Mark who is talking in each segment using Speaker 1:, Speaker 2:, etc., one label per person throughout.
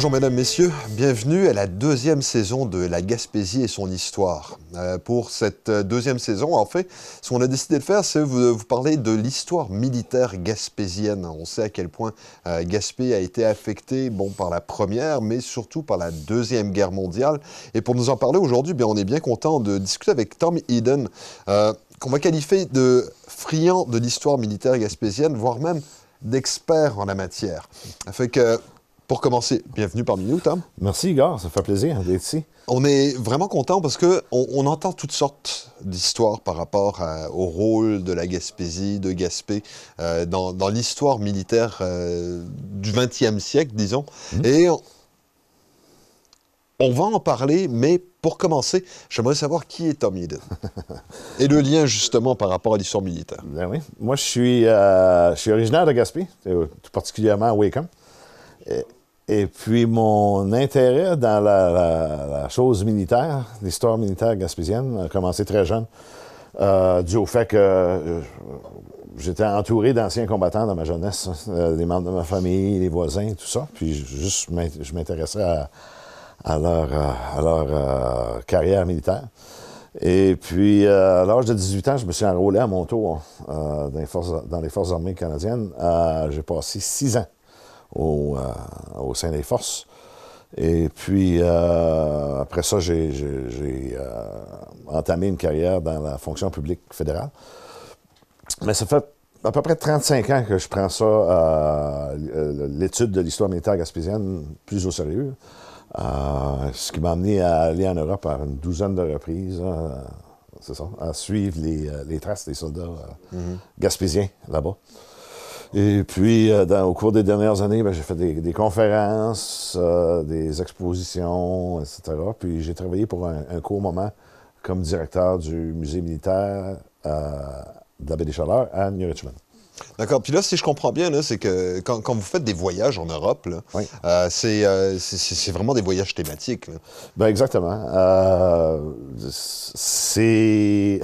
Speaker 1: Bonjour mesdames, messieurs, bienvenue à la deuxième saison de La Gaspésie et son histoire. Euh, pour cette deuxième saison, en fait, ce qu'on a décidé de faire, c'est vous, vous parler de l'histoire militaire gaspésienne. On sait à quel point euh, Gaspé a été affecté, bon, par la première, mais surtout par la deuxième guerre mondiale. Et pour nous en parler aujourd'hui, bien, on est bien content de discuter avec Tom Eden, euh, qu'on va qualifier de friand de l'histoire militaire gaspésienne, voire même d'expert en la matière. Fait pour commencer, bienvenue parmi nous, Tom.
Speaker 2: Merci, Igor. Ça fait plaisir d'être ici.
Speaker 1: On est vraiment content parce que on, entend toutes sortes d'histoires par rapport au rôle de la Gaspésie, de Gaspé, euh, dans, l'histoire militaire euh, du 20e siècle, disons. Mhm. Et on, va en parler, mais pour commencer, j'aimerais savoir qui est Tom Eden et le lien justement par rapport à l'histoire militaire.
Speaker 2: Ben oui. Moi, je suis, euh, je suis originaire de Gaspé, tout particulièrement à Wacom. Et puis, mon intérêt dans la, chose militaire, l'histoire militaire gaspésienne, a commencé très jeune, euh, dû au fait que euh, j'étais entouré d'anciens combattants dans ma jeunesse, euh, les membres de ma famille, les voisins, tout ça. Puis, juste, je m'intéressais à, leur, carrière militaire. Et puis, à l'âge de 18 ans, je me suis enrôlé à mon tour dans les Forces armées canadiennes. J'ai passé six ans au, euh, au sein des forces. Et puis, euh, après ça, j'ai euh, entamé une carrière dans la fonction publique fédérale. Mais ça fait à peu près 35 ans que je prends ça, l'étude de l'histoire militaire gaspésienne, plus au sérieux. ce qui m'a amené à aller en Europe à une douzaine de reprises, c'est ça, à suivre les, traces des soldats mm-hmm. gaspésiens là-bas. Et puis, euh, au cours des dernières années, ben, j'ai fait des, conférences, euh, des expositions, etc. Puis j'ai travaillé pour un, court moment comme directeur du musée militaire euh, de la baie des Chaleurs à New Richmond.
Speaker 1: D'accord. Puis là, si je comprends bien, c'est que quand, vous faites des voyages en Europe, c'est vraiment des voyages thématiques.
Speaker 2: Ben exactement. c'est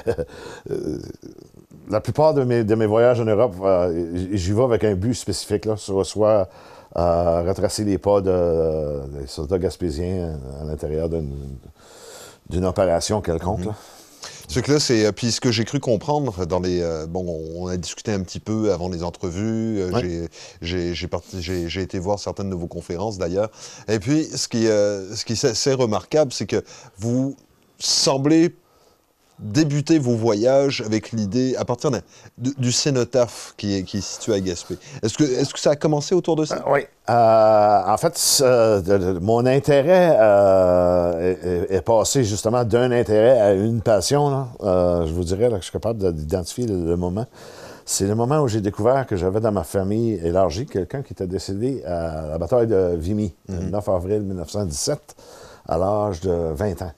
Speaker 2: la plupart de mes, de mes, voyages en Europe, euh, j'y vais avec un but spécifique, là, soit, euh, retracer les pas de, des soldats gaspésiens à l'intérieur d'une opération quelconque. Mhm.
Speaker 1: Ce que là, c'est. Euh, puis ce que j'ai cru comprendre dans les. bon, on a discuté un petit peu avant les entrevues. J'ai été voir certaines de vos conférences d'ailleurs. Et puis, ce qui, ce qui est assez remarquable, c'est que vous semblez débuter vos voyages avec l'idée, à partir du cénotaphe qui est, qui est situé à Gaspé. Est-ce que, est que ça a commencé autour de ça?
Speaker 2: Euh, oui. Euh, en fait, mon intérêt euh, est, passé justement d'un intérêt à une passion. je vous dirais que je suis capable d'identifier le, moment. C'est le moment où j'ai découvert que j'avais dans ma famille élargie quelqu'un qui était décédé à la bataille de Vimy, le 9 avril 1917, à l'âge de 20 ans.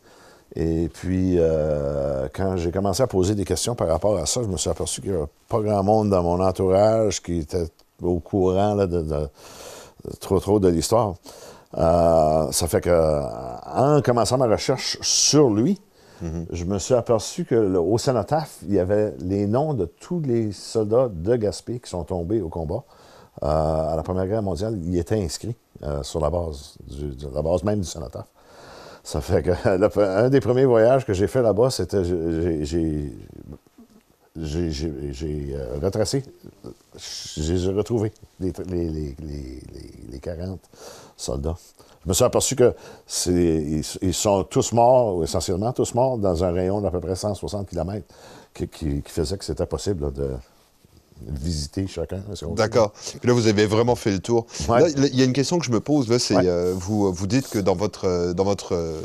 Speaker 2: Et puis, euh, quand j'ai commencé à poser des questions par rapport à ça, je me suis aperçu qu'il n'y avait pas grand monde dans mon entourage qui était au courant de, trop trop de l'histoire. Euh, ça fait que, en commençant ma recherche sur lui, mhm. je me suis aperçu qu'au Cénotaphe, il y avait les noms de tous les soldats de Gaspé qui sont tombés au combat. Euh, à la Première Guerre mondiale, il était inscrit sur la base, la base même du Cénotaphe. Ça fait que un des premiers voyages que j'ai fait là-bas, c'était j'ai euh, retracé, j'ai retrouvé les, les, les, 40 soldats. Je me suis aperçu que ils, ils, sont tous morts, ou essentiellement tous morts, dans un rayon d'à peu près 160 km, qui, qui, faisait que c'était possible de, visiter chacun.
Speaker 1: D'accord. Puis là, vous avez vraiment fait le tour. il y a une question que je me pose, là, c'est, euh, vous, vous dites que dans votre, euh, dans votre euh,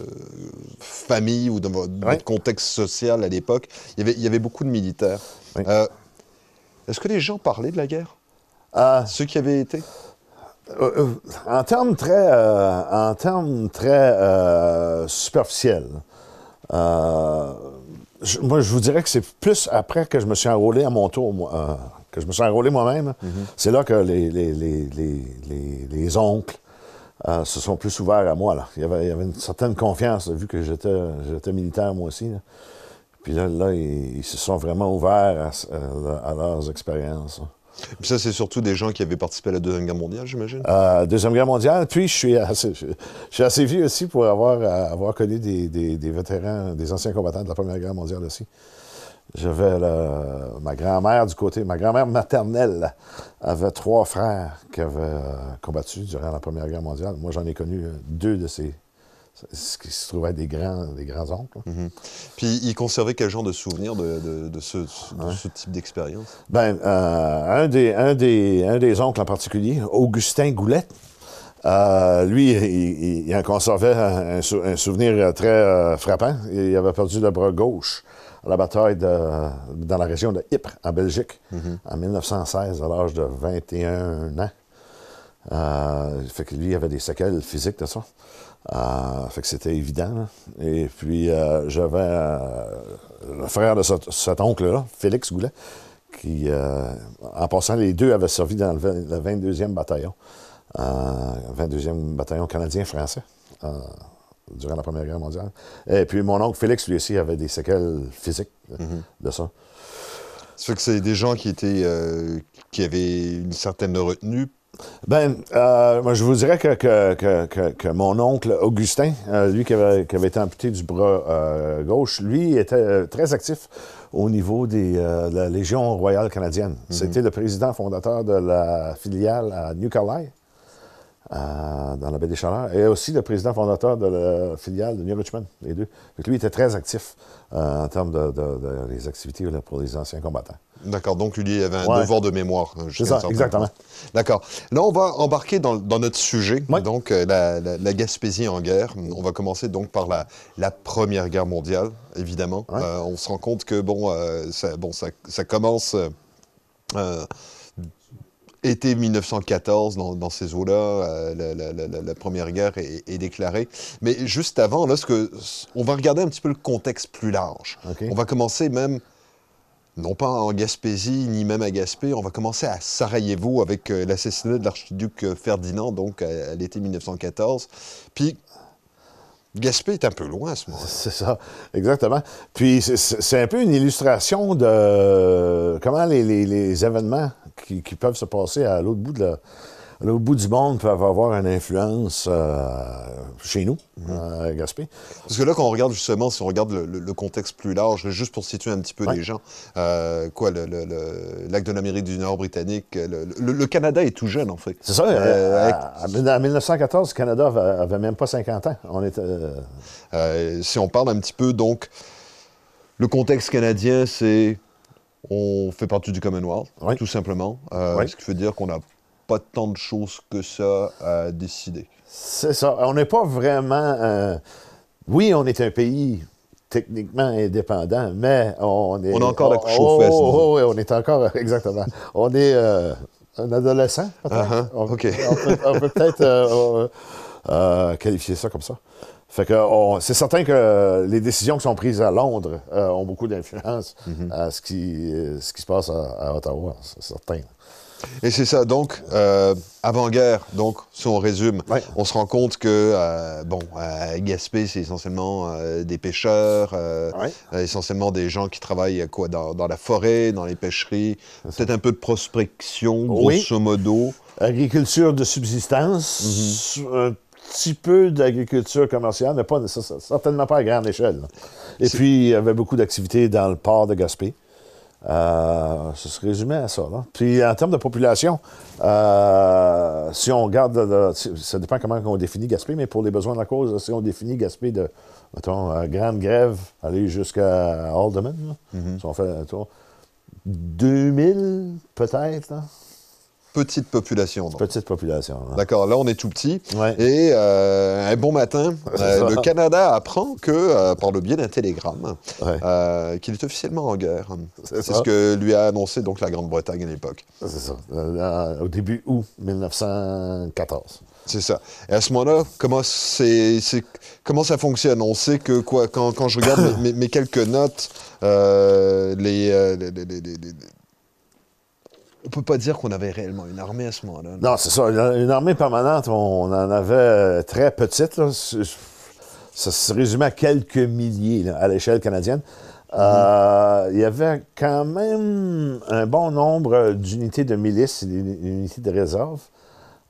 Speaker 1: famille ou dans votre, contexte social à l'époque, il y, avait, il y avait beaucoup de militaires. est-ce que les gens parlaient de la guerre? Ceux qui avaient été?
Speaker 2: en termes très, en termes très superficiels, moi, je vous dirais que c'est plus après que je me suis enrôlé à mon tour, moi, que je me suis enrôlé moi-même, mhm. c'est là que les, les, oncles euh, se sont plus ouverts à moi. Là. Il, y avait, une certaine confiance, vu que j'étais militaire moi aussi. Puis là, là ils, se sont vraiment ouverts à, leurs expériences.
Speaker 1: Puis ça, c'est surtout des gens qui avaient participé à la Deuxième Guerre mondiale, j'imagine?
Speaker 2: Euh, Deuxième Guerre mondiale. Puis, je suis assez, je, suis assez vieux aussi pour avoir, avoir connu des, des, des, vétérans, des anciens combattants de la Première Guerre mondiale aussi. J'avais ma grand-mère du côté, ma grand-mère maternelle avait trois frères qui avaient euh, combattu durant la Première Guerre mondiale. Moi, j'en ai connu deux de ces, ce qui se trouvait des grands, des grands oncles.
Speaker 1: Mm-hmm. Puis, il conservait quel genre de souvenirs de, de, de, ce, ce, type d'expérience?
Speaker 2: Bien, euh, un, des, un, des, un des oncles en particulier, Augustin Goulet, euh, lui, il, il, en conservait un, un, souvenir très euh, frappant. Il avait perdu le bras gauche à la bataille de, dans la région de Ypres, en Belgique, mm-hmm. en 1916, à l'âge de 21 ans. Euh, fait que lui, il avait des séquelles physiques de ça. Euh, fait que c'était évident. Et puis, euh, j'avais euh, le frère de cet, cet oncle-là, Félix Goulet, qui, euh, en passant, les deux avaient servi dans le, le 22e bataillon, 22e bataillon canadien-français durant la Première Guerre mondiale. Et puis, mon oncle Félix, lui aussi, avait des séquelles physiques mm-hmm. de ça.
Speaker 1: Ça fait que c'est des gens qui étaient, qui avaient une certaine retenue
Speaker 2: ben, euh, moi, je vous dirais que, que, que, que mon oncle Augustin, euh, lui qui avait, qui avait, été amputé du bras euh, gauche, lui était euh, très actif au niveau des, euh, de la Légion royale canadienne. Mm -hmm. C'était le président fondateur de la filiale à New Carlisle, dans la baie des Chaleurs, et aussi le président fondateur de la filiale de New Richmond, les deux. Donc, lui était très actif en termes de, de, de, des activités là, pour les anciens combattants.
Speaker 1: D'accord, donc lui, il avait un ouais. devoir de mémoire.
Speaker 2: C'est ça, exactement.
Speaker 1: D'accord. Là, on va embarquer dans, dans notre sujet, ouais. donc euh, la, la, la, Gaspésie en guerre. On va commencer donc par la, la Première Guerre mondiale, évidemment. Ouais. Euh, on se rend compte que, bon, euh, ça, bon ça, ça commence euh, été 1914, dans, dans ces eaux-là, la, la, Première Guerre est, est, déclarée. Mais juste avant, là, ce que, on va regarder un petit peu le contexte plus large. Okay. On va commencer même non pas en Gaspésie, ni même à Gaspé. On va commencer à Sarajevo avec euh, l'assassinat de l'archiduc euh, Ferdinand, donc à, à l'été 1914. Puis, Gaspé est un peu loin à ce moment-là.
Speaker 2: C'est ça, exactement. Puis, c'est un peu une illustration de comment les, les, les événements qui, qui, peuvent se passer à l'autre bout de la l'autre bout du monde peuvent avoir une influence euh, chez nous, mm à Gaspé.
Speaker 1: Parce que là, quand on regarde justement, si on regarde le, le, le contexte plus large, juste pour situer un petit peu ouais. les gens, euh, quoi, le, lac de l'Amérique du Nord britannique, le, Canada est tout jeune, en fait.
Speaker 2: C'est ça. Euh, avec... En 1914, le Canada avait, même pas 50 ans. On était,
Speaker 1: euh, si on parle un petit peu, donc, le contexte canadien, c'est on fait partie du Commonwealth, oui. tout simplement. Euh, oui. Ce qui veut dire qu'on a pas tant de choses que ça à décider.
Speaker 2: C'est ça. On n'est pas vraiment. Euh... Oui, on est un pays techniquement indépendant, mais on est.
Speaker 1: On a encore la couche aux fesses.
Speaker 2: Oh, oh, oui, on est encore. Exactement. on est euh, un adolescent, peut-être? Uh -huh. on, peut peut-être peut qualifier ça comme ça. Fait que c'est certain que les décisions qui sont prises à Londres euh, ont beaucoup d'influence mm -hmm. à ce qui, ce qui se passe à, à Ottawa, c'est certain.
Speaker 1: Et c'est ça, donc, euh, avant-guerre, donc, si on résume, ouais. on se rend compte que, euh, bon, à Gaspé, c'est essentiellement euh, des pêcheurs, ouais. essentiellement des gens qui travaillent quoi, dans, dans la forêt, dans les pêcheries, peut-être un peu de prospection, grosso oui. modo.
Speaker 2: Agriculture de subsistance, mm -hmm. un petit peu d'agriculture commerciale, mais pas, certainement pas à grande échelle. Et puis, il y avait beaucoup d'activités dans le port de Gaspé. Euh, ça se résumait à ça. Là. Puis en termes de population, euh, si on regarde, de, ça dépend comment on définit Gaspé, mais pour les besoins de la cause, si on définit Gaspé de, mettons, euh, Grande Grève, aller jusqu'à Alderman, mm -hmm. si on fait un tour, 2000 peut-être,
Speaker 1: petite population. Donc.
Speaker 2: Petite population.
Speaker 1: Hein. D'accord, là on est tout petit. Ouais. Et euh, un bon matin, euh, le Canada apprend que, euh, par le biais d'un télégramme, ouais. Qu'il est officiellement en guerre. C'est ce que lui a annoncé donc la Grande-Bretagne à l'époque.
Speaker 2: C'est ça, au début août 1914.
Speaker 1: C'est ça. Et à ce moment-là, comment, comment ça fonctionne? On sait que quoi, quand, quand je regarde mes, mes, quelques notes, les, les, les, les on peut pas dire qu'on avait réellement une armée à ce moment-là.
Speaker 2: Non, c'est ça. Une armée permanente, on en avait très petite. Là. Ça se résumait à quelques milliers là, à l'échelle canadienne. Euh, il y avait quand même un bon nombre d'unités de milices et d'unités de réserve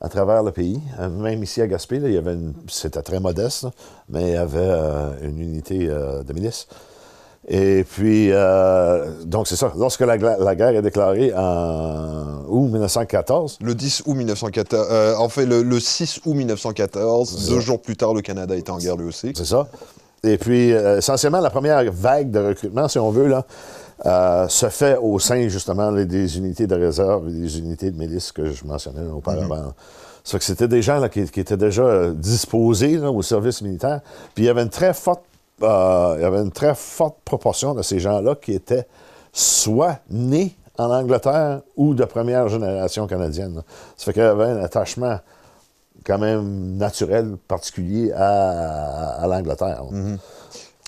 Speaker 2: à travers le pays. Euh, Même ici à Gaspé, là, il y avait une- c'était très modeste, là, mais il y avait euh, une unité euh, de milice. Et puis, euh, donc c'est ça. Lorsque la, guerre est déclarée en août 1914,
Speaker 1: Le 10 août 1914, euh, en fait, le, le 6 août 1914, deux jours plus tard, le Canada était en guerre lui aussi.
Speaker 2: c'est ça. Et puis, euh, essentiellement, la première vague de recrutement, si on veut, là, euh, se fait au sein, justement, des unités de réserve et des unités de milice que je mentionnais auparavant. Ça fait que c'était des gens là, qui, qui étaient déjà disposés là, au service militaire. Puis il y avait une très forte, euh, il y avait une très forte proportion de ces gens-là qui étaient soit nés en Angleterre ou de première génération canadienne. Ça fait qu'il y avait un attachement quand même naturel, particulier à, à l'Angleterre.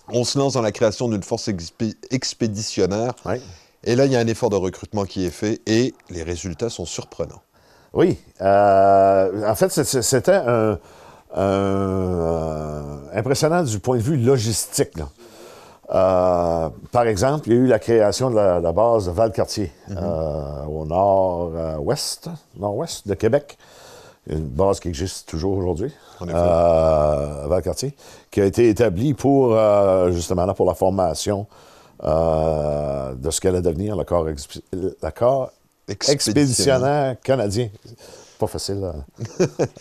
Speaker 1: On se lance dans la création d'une force expé- expéditionnaire. Et là, il y a un effort de recrutement qui est fait et les résultats sont surprenants.
Speaker 2: Oui. euh, en fait, c'était un, impressionnant du point de vue logistique. là. Euh, par exemple, il y a eu la création de la, la base de Valcartier euh, au nord-ouest, nord-ouest de Québec. Une base qui existe toujours aujourd'hui, euh, Valcartier, qui a été établie pour euh, justement là, pour la formation euh, de ce qu'allait devenir le corps, exp- le corps expéditionnaire canadien. Pas facile. là.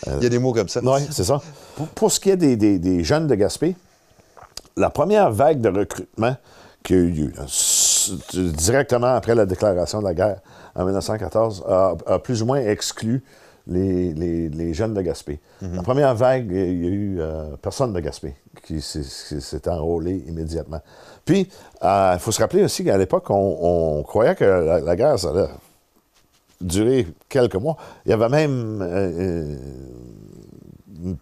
Speaker 1: Il y a des mots comme ça.
Speaker 2: Oui, c'est ça. Pour, pour ce qui est des, des- des jeunes de Gaspé, la première vague de recrutement qui a eu lieu, s- directement après la déclaration de la guerre en 1914, a, a plus ou moins exclu les, les- les jeunes de Gaspé. La première vague, il y a eu euh, personne de Gaspé qui s'est- enrôlé immédiatement. Puis, euh, il faut se rappeler aussi qu'à l'époque, on, on croyait que la, la guerre, ça allait durer quelques mois. Il y avait même euh, une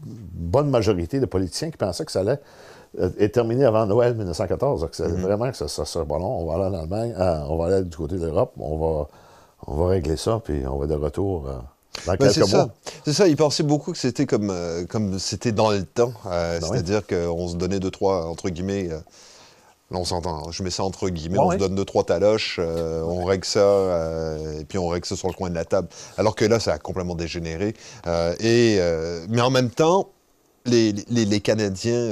Speaker 2: bonne majorité de politiciens qui pensaient que ça allait euh, être terminé avant Noël 1914. Donc, c'est Vraiment que ça, ça pas long. On va aller en Allemagne, euh, on va aller du côté de l'Europe, on va, on va régler ça, puis on va être de retour euh, dans
Speaker 1: Ben,
Speaker 2: quelques mois.
Speaker 1: C'est ça, ils pensaient beaucoup que c'était comme euh, comme c'était dans le temps. Euh,
Speaker 2: Ben
Speaker 1: C'est-à-dire qu'on se donnait deux, trois, entre guillemets, euh, là on s'entend, hein, je mets ça entre guillemets,
Speaker 2: Ouais,
Speaker 1: on
Speaker 2: ouais.
Speaker 1: se donne deux, trois taloches, euh, on règle ça, euh, et puis on règle ça sur le coin de la table. Alors que là, ça a complètement dégénéré. Euh, et, mais en même temps, les, les- les Canadiens,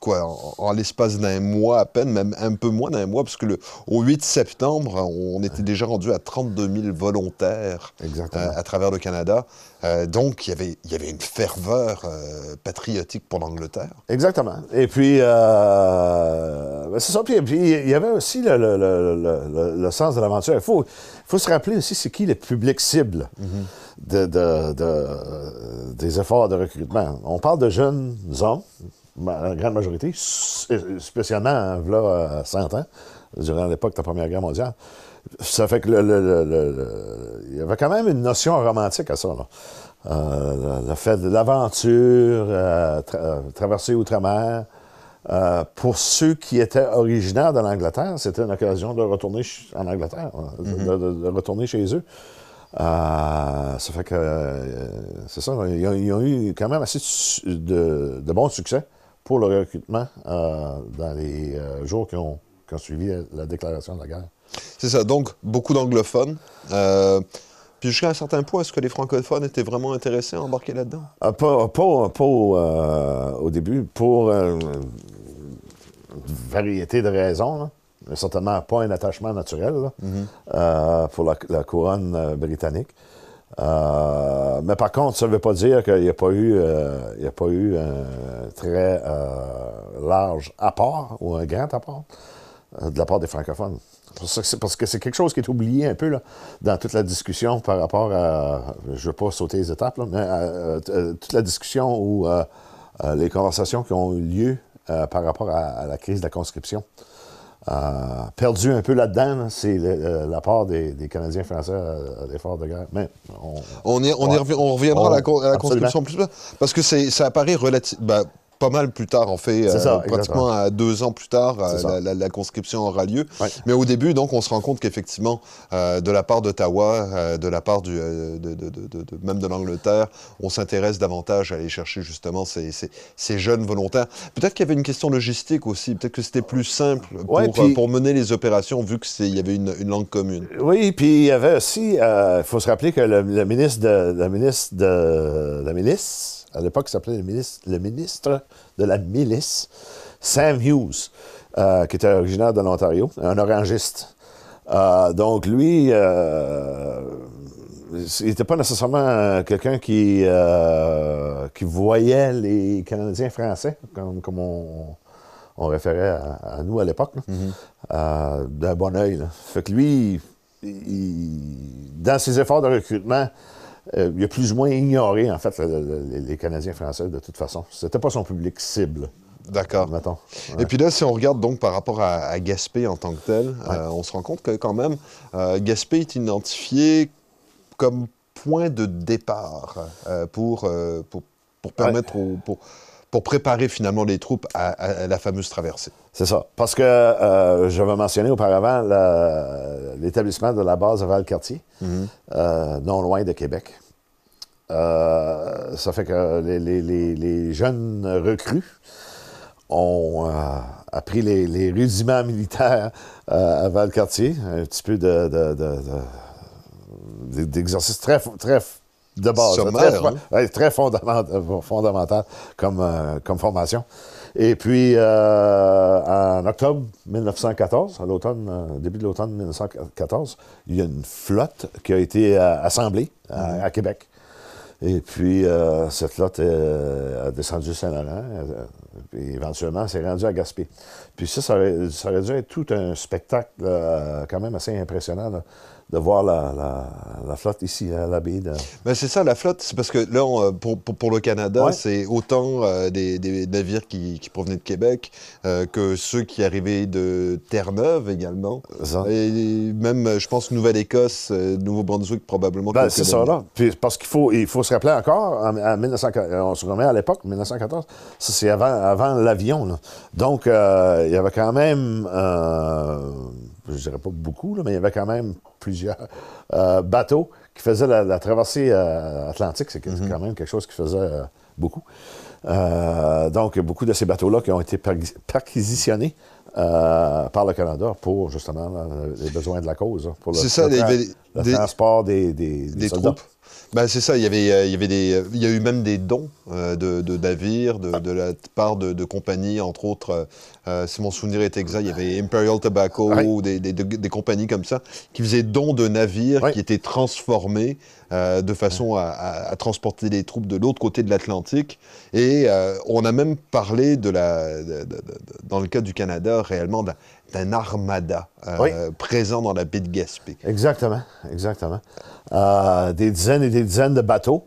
Speaker 1: quoi, en, en l'espace d'un mois à peine, même un peu moins d'un mois, parce que le, au 8 septembre, on était déjà rendu à 32 000 volontaires euh, à travers le Canada. Euh, donc, il y avait- il y avait une ferveur euh, patriotique pour l'Angleterre.
Speaker 2: Exactement. Et puis, euh, ben, c'est ça. Puis, il y avait aussi le, le- le- le- sens de l'aventure. Il faut, faut se rappeler aussi c'est qui le public cible de, de- de- des efforts de recrutement. On parle de jeunes hommes, la grande majorité, s- spécialement là, euh, 100 ans, durant l'époque de la Première Guerre mondiale. Ça fait que le, le- le- il y avait quand même une notion romantique à ça. là. Euh, le, fait de l'aventure, euh, tra- euh, traverser outre-mer. Euh, pour ceux qui étaient originaires de l'Angleterre, c'était une occasion de retourner en Angleterre, hein, de, de- de retourner chez eux. Euh, ça fait que, euh, c'est ça, ils ont, ils ont eu quand même assez de- de bons succès pour le recrutement euh, dans les euh, jours qui ont, qui ont suivi la déclaration de la guerre.
Speaker 1: C'est ça, donc beaucoup d'anglophones. Euh, puis jusqu'à un certain point, est-ce que les francophones étaient vraiment intéressés à embarquer là-dedans?
Speaker 2: Ah, pas pas- pas au, début, pour une variété de raisons. là. Certainement pas un attachement naturel là, euh, pour la, la couronne euh, britannique. Euh, mais par contre, ça ne veut pas dire qu'il n'y a pas eu, euh, a pas eu un très euh, large apport ou un grand apport de la part des francophones. Parce que c'est quelque chose qui est oublié un peu là, dans toute la discussion par rapport à. Je ne veux pas sauter les étapes, mais toute la discussion ou les conversations qui ont eu lieu par rapport à la crise de la conscription. Perdu un peu là-dedans, là, c'est euh, l'apport des, des Canadiens français à, à l'effort de guerre. Mais on,
Speaker 1: On, y, on, y
Speaker 2: Ouais.
Speaker 1: revi- on reviendra à la, à la conscription plus tard, parce que c'est- ça apparaît relativement... pas mal plus tard, en fait,
Speaker 2: ça,
Speaker 1: euh, pratiquement à deux ans plus tard, euh, la, la- la conscription aura lieu.
Speaker 2: Ouais.
Speaker 1: Mais au début, donc, on se rend compte qu'effectivement, euh, de la part d'Ottawa, de la part du, de, même de l'Angleterre, on s'intéresse davantage à aller chercher justement ces, ces- ces jeunes volontaires. Peut-être qu'il y avait une question logistique aussi, peut-être que c'était plus simple pour,
Speaker 2: Ouais, puis-
Speaker 1: pour mener les opérations vu qu'il y avait une, une langue commune.
Speaker 2: Oui, puis il y avait aussi, il faut se rappeler que le, le ministre de le ministre de la milice, à l'époque, il s'appelait le ministre, le ministre de la milice, Sam Hughes, euh, qui était originaire de l'Ontario, un orangiste. Euh, donc lui, euh, il n'était pas nécessairement quelqu'un qui, qui voyait les Canadiens français, comme, comme on, on référait à, à nous à l'époque, euh, d'un bon oeil. là. Fait que lui, il- dans ses efforts de recrutement, euh, il a plus ou moins ignoré, en fait, le- le- les, Canadiens français de toute façon. C'était pas son public cible,
Speaker 1: D'accord.
Speaker 2: mettons.
Speaker 1: Et puis là, si on regarde donc par rapport à, à Gaspé en tant que tel, euh, on se rend compte que quand même, euh, Gaspé est identifié comme point de départ pour, pour, pour permettre aux- pour, pour préparer finalement les troupes à, la fameuse traversée.
Speaker 2: C'est ça. Parce que euh, j'avais mentionné auparavant l'établissement de la base à Valcartier, euh, non loin de Québec. Euh, ça fait que les, les- les- les jeunes recrues ont euh, appris les, rudiments militaires à Valcartier, un petit peu de, de- de- de- d'exercice très, très de base,
Speaker 1: Sommaire,
Speaker 2: très,
Speaker 1: hein?
Speaker 2: ouais, très fondamental, fondamental comme, euh, comme formation. Et puis, euh, en octobre 1914, à l'automne, euh, début de l'automne 1914, il y a une flotte qui a été euh, assemblée à, à Québec. Et puis, euh, cette flotte a descendu Saint-Laurent, puis éventuellement, s'est rendue à Gaspé. Puis ça, ça aurait, ça aurait dû être tout un spectacle quand même assez impressionnant là, de voir la, la- la flotte ici à la baie de...
Speaker 1: Ben, c'est ça, la flotte, c'est parce que là, on, euh, pour, pour- pour le Canada,
Speaker 2: Ouais.
Speaker 1: c'est autant euh, des, des navires qui, qui provenaient de Québec euh, que ceux qui arrivaient de Terre-Neuve également.
Speaker 2: Ça.
Speaker 1: Et même, je pense, Nouvelle-Écosse, Nouveau-Brunswick probablement.
Speaker 2: Ben, c'est ça, là. Puis, parce qu'il faut, il faut se rappeler encore, en, en 1914, on se remet à l'époque, 1914, ça c'est avant, avant l'avion. Donc, euh, il y avait quand même, je dirais pas beaucoup, là, mais il y avait quand même plusieurs euh, bateaux qui faisaient la, la traversée euh, atlantique. C'est
Speaker 1: Mhm.
Speaker 2: quand même quelque chose qui faisait euh, beaucoup. Donc, beaucoup de ces bateaux-là qui ont été per- perquisitionnés euh, par le Canada pour justement les besoins de la cause. hein, pour le,
Speaker 1: C'est ça,
Speaker 2: le tra- le
Speaker 1: des-
Speaker 2: transport des, des, des
Speaker 1: troupes. Ben, c'est ça, il y avait, euh, il y avait des, il y a eu même des dons euh, de, de navires, de, de la part de, de compagnies, entre autres, euh, si mon souvenir est exact, il y avait Imperial Tobacco,
Speaker 2: Ouais.
Speaker 1: ou des, des- de- des compagnies comme ça, qui faisaient don de navires
Speaker 2: Ouais.
Speaker 1: qui étaient transformés euh, de façon à, à- à transporter les troupes de l'autre côté de l'Atlantique. Et on a même parlé de la, de- de- de- dans le cas du Canada, réellement d'un d'un armada euh,
Speaker 2: Oui.
Speaker 1: présent dans la baie de Gaspé.
Speaker 2: Exactement, exactement. Euh, des dizaines et des dizaines de bateaux.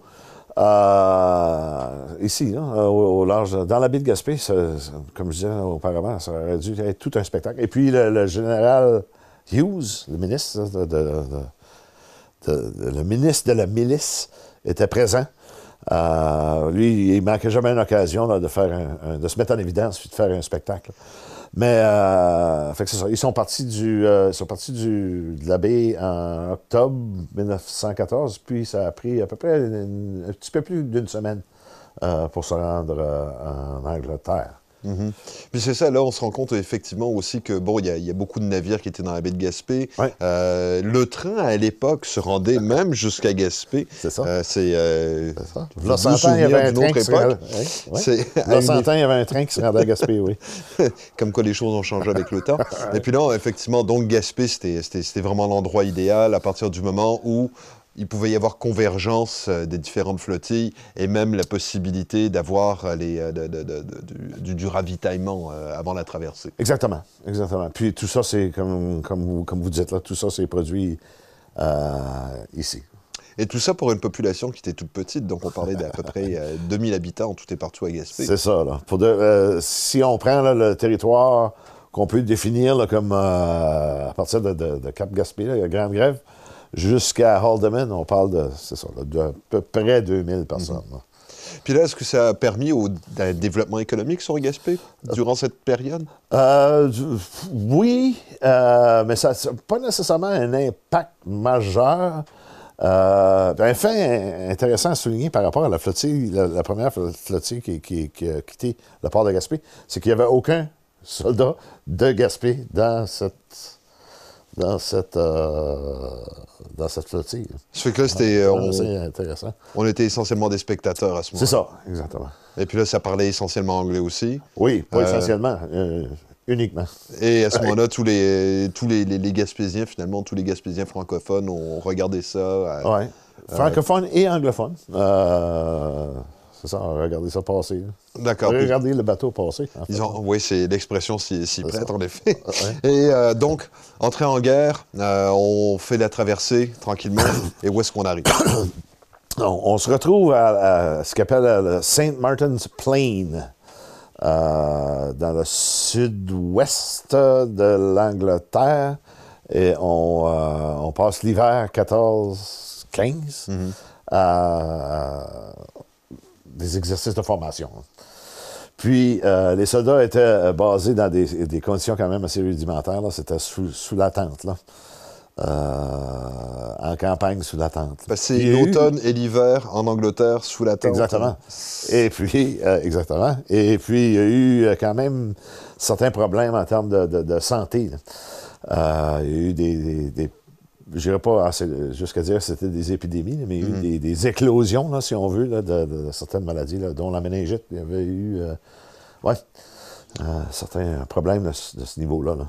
Speaker 2: euh, ici, là, au, au large, dans la baie de Gaspé, ça- ça- comme je disais auparavant, ça aurait dû être tout un spectacle. Et puis le, le général Hughes, le ministre de, le ministre de la milice, était présent. Euh, lui, il manquait jamais une occasion là, de, faire un- un- de se mettre en évidence puis de faire un spectacle. Mais euh. Ils sont partis du, euh, ils sont partis du, de la baie en octobre 1914, puis ça a pris à peu près un petit peu plus d'une semaine euh, pour se rendre en Angleterre.
Speaker 1: Mhm. Puis c'est ça, là, on se rend compte effectivement aussi que, bon, il y, a- il y a beaucoup de navires qui étaient dans la baie de Gaspé.
Speaker 2: Ouais.
Speaker 1: Euh, le train, à l'époque, se rendait même jusqu'à Gaspé.
Speaker 2: C'est ça.
Speaker 1: Euh, c'est. euh,
Speaker 2: ça.
Speaker 1: vous
Speaker 2: Là,
Speaker 1: vous
Speaker 2: 100 ans, il y avait un train qui se
Speaker 1: époque?
Speaker 2: rendait- oui, oui.
Speaker 1: C'est à
Speaker 2: Là,
Speaker 1: une
Speaker 2: 100 ans, il y avait un train qui se rendait à Gaspé, oui.
Speaker 1: comme quoi les choses ont changé avec le temps. Et puis là, effectivement, donc Gaspé, c'était vraiment l'endroit idéal à partir du moment où il pouvait y avoir convergence euh, des différentes flottilles et même la possibilité d'avoir euh, les, euh, de- de- de- de- du, du ravitaillement avant la traversée.
Speaker 2: Exactement, exactement. Puis tout ça, c'est comme, comme, vous, comme vous dites là, tout ça, c'est produit euh, ici.
Speaker 1: Et tout ça pour une population qui était toute petite, donc on parlait d'à peu près euh, 2000 habitants tout et partout à Gaspé.
Speaker 2: C'est ça, là. Pour euh, si on prend là, le territoire qu'on peut définir là, comme euh, à partir de, de Cap-Gaspé, là, Grande Grève, jusqu'à Haldeman, on parle de, c'est ça, de à peu près 2000 personnes. là.
Speaker 1: Puis là, est-ce que ça a permis au un développement économique sur Gaspé durant cette période?
Speaker 2: Euh, oui, euh, mais ça n'a pas nécessairement un impact majeur. Euh, un fait intéressant à souligner par rapport à la flottille, la, la première flottille qui, qui- qui a quitté le port de Gaspé, c'est qu'il n'y avait aucun soldat de Gaspé dans cette, dans cette, euh, dans cette flottille.
Speaker 1: Ça fait que là, c'était, euh, on,
Speaker 2: C'est intéressant.
Speaker 1: on était essentiellement des spectateurs à ce
Speaker 2: C'est
Speaker 1: moment-là.
Speaker 2: ça, exactement.
Speaker 1: Et puis là, ça parlait essentiellement anglais aussi.
Speaker 2: Oui, pas
Speaker 1: Euh,
Speaker 2: essentiellement, euh, uniquement.
Speaker 1: Et à ce moment-là, tous les, tous les, les- les Gaspésiens, finalement, tous les Gaspésiens francophones ont regardé ça. euh,
Speaker 2: Oui. Francophone et anglophone. C'est ça, regardez ça passer.
Speaker 1: D'accord.
Speaker 2: Regardez le bateau passer. en fait.
Speaker 1: Ils ont, oui, c'est l'expression s'y s'y prête,
Speaker 2: ça.
Speaker 1: en effet.
Speaker 2: Ouais.
Speaker 1: Et euh, donc, entrée en guerre, euh, on fait la traversée tranquillement. et où est-ce qu'on arrive?
Speaker 2: On, on se retrouve à, à ce qu'appelle euh, le St. Martin's Plain, euh, dans le sud-ouest de l'Angleterre. Et on, on passe l'hiver 14-15 à des exercices de formation. Puis, euh, les soldats étaient euh, basés dans des, des conditions quand même assez rudimentaires. C'était sous, sous la tente, là. Euh, en campagne, sous la tente. A eu-
Speaker 1: l'automne et l'hiver en Angleterre, sous la tente.
Speaker 2: Exactement. Et puis, euh, exactement. Et puis, il y a eu quand même certains problèmes en termes de, de- de santé. il y a eu des. des, des- je n'irai pas jusqu'à dire que c'était des épidémies, mais il y a eu des, des éclosions, là, si on veut, là, de, certaines maladies, là, dont la méningite. Il y avait eu euh, ouais, euh, certains problèmes de, ce- de ce niveau-là. là.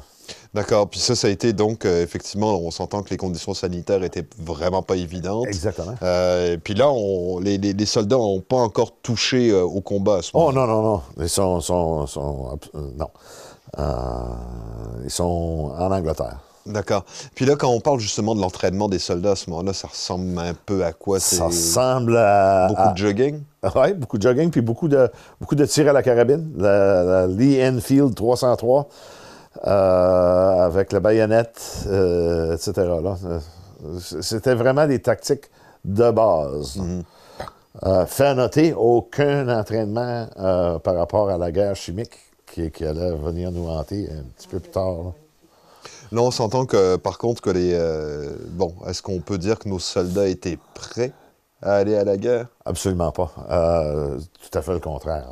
Speaker 1: D'accord. Puis ça, ça a été donc, euh, effectivement, on s'entend que les conditions sanitaires étaient vraiment pas évidentes.
Speaker 2: Exactement.
Speaker 1: Euh, et puis là, on- les, les- les soldats n'ont pas encore touché euh, au combat à ce moment
Speaker 2: Oh non, non, non. Ils sont. sont- sont- non. Ils sont en Angleterre.
Speaker 1: D'accord. Puis là, quand on parle justement de l'entraînement des soldats à ce moment-là, ça ressemble un peu à quoi?
Speaker 2: Ça ressemble à.
Speaker 1: beaucoup
Speaker 2: à-
Speaker 1: de jogging?
Speaker 2: Oui, beaucoup de jogging, puis beaucoup de, beaucoup de tirs à la carabine. La, la Lee Enfield 303, euh, avec la baïonnette, euh, etc. là. C'était vraiment des tactiques de base. Euh, fait à noter, aucun entraînement par rapport à la guerre chimique qui, qui allait venir nous hanter un petit peu plus tard. là.
Speaker 1: Là, on s'entend que, par contre, que les... euh, bon, est-ce qu'on peut dire que nos soldats étaient prêts à aller à la guerre?
Speaker 2: Absolument pas. Euh, tout à fait le contraire.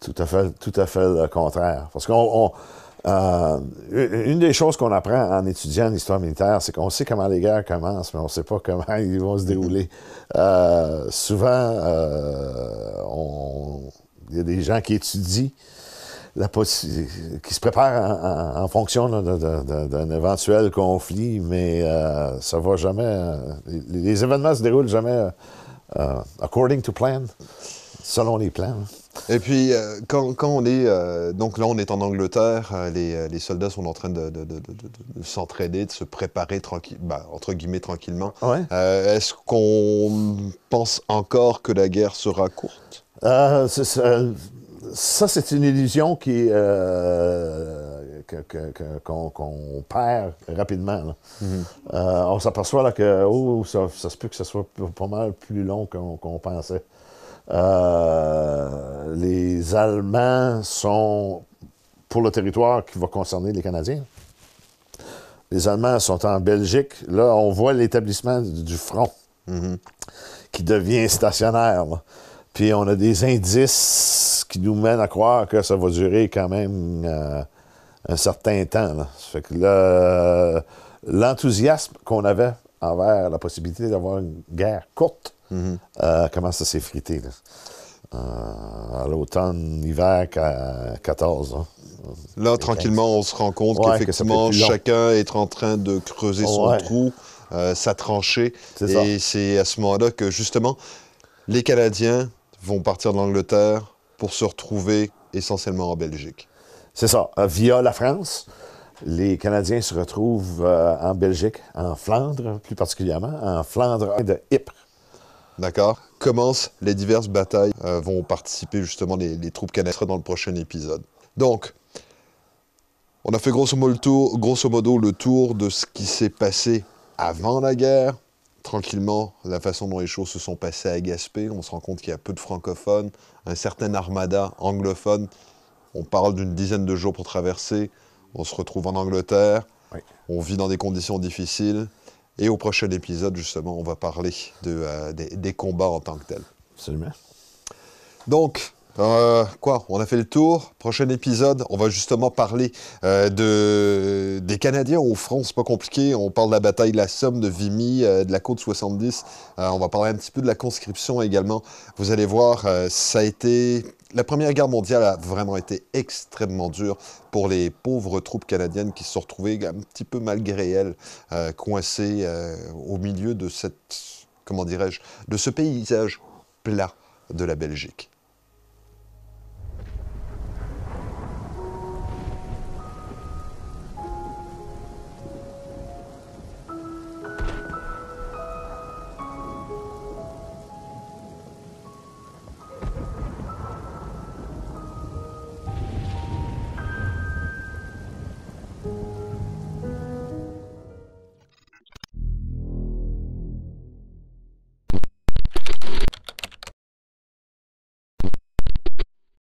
Speaker 2: Tout à fait, tout à fait le contraire. Parce qu'on, on- euh, une des choses qu'on apprend en étudiant l'histoire militaire, c'est qu'on sait comment les guerres commencent, mais on ne sait pas comment ils vont se dérouler. Souvent, il y a des gens qui étudient la qui se préparent en, fonction d'un éventuel conflit, mais euh, ça va jamais. euh, les, les événements se déroulent jamais euh, according to plan, selon les plans.
Speaker 1: Et puis, euh, quand, quand on est... euh, donc là, on est en Angleterre, euh, les, euh, les soldats sont en train de, de- de- se préparer tranquille, bah, entre guillemets tranquillement.
Speaker 2: Ouais.
Speaker 1: Euh, est-ce qu'on pense encore que la guerre sera courte?
Speaker 2: Euh, ça, c'est une illusion qui, euh, que- que- que- qu'on, perd rapidement. là. Euh, on s'aperçoit là, que oh, ça, ça se peut que ce soit pas mal plus long qu'on, qu'on pensait. Euh, les Allemands sont, pour le territoire qui va concerner les Canadiens, les Allemands sont en Belgique. Là, on voit l'établissement du front qui devient stationnaire. là. Puis on a des indices qui nous mènent à croire que ça va durer quand même euh, un certain temps. là. Ça fait que l'enthousiasme qu'on avait envers la possibilité d'avoir une guerre courte euh, commence à s'effriter. Euh, à l'automne, hiver, qu'à 14. là.
Speaker 1: Là, tranquillement, on se rend compte
Speaker 2: Ouais, que
Speaker 1: qu'effectivement,
Speaker 2: long.
Speaker 1: chacun est en train de creuser son
Speaker 2: Ouais.
Speaker 1: trou, euh, sa tranchée. Et c'est à ce moment-là que, justement, les Canadiens vont partir de l'Angleterre pour se retrouver essentiellement en Belgique.
Speaker 2: C'est ça. Euh, via la France, les Canadiens se retrouvent euh, en Belgique, en Flandre plus particulièrement, en Flandre de Ypres.
Speaker 1: D'accord Commencent les diverses batailles, euh, vont participer justement les, les troupes canadiennes dans le prochain épisode. Donc, on a fait modo, grosso modo le tour de ce qui s'est passé avant la guerre, tranquillement la façon dont les choses se sont passées à Gaspé. On se rend compte qu'il y a peu de francophones, un certain armada anglophone. On parle d'une dizaine de jours pour traverser. On se retrouve en Angleterre.
Speaker 2: Oui.
Speaker 1: On vit dans des conditions difficiles. Et au prochain épisode, justement, on va parler de, euh, des, des combats en tant que tels.
Speaker 2: Absolument.
Speaker 1: Donc, euh, quoi, on a fait le tour. Prochain épisode, on va justement parler euh, de, des Canadiens au front. C'est pas compliqué. On parle de la bataille de la Somme, de Vimy, euh, de la côte 70. Euh, on va parler un petit peu de la conscription également. Vous allez voir, ça a été. La Première Guerre mondiale a vraiment été extrêmement dure pour les pauvres troupes canadiennes qui se sont retrouvées un petit peu malgré elles, coincées au milieu de cette, comment dirais-je, de ce paysage plat de la Belgique.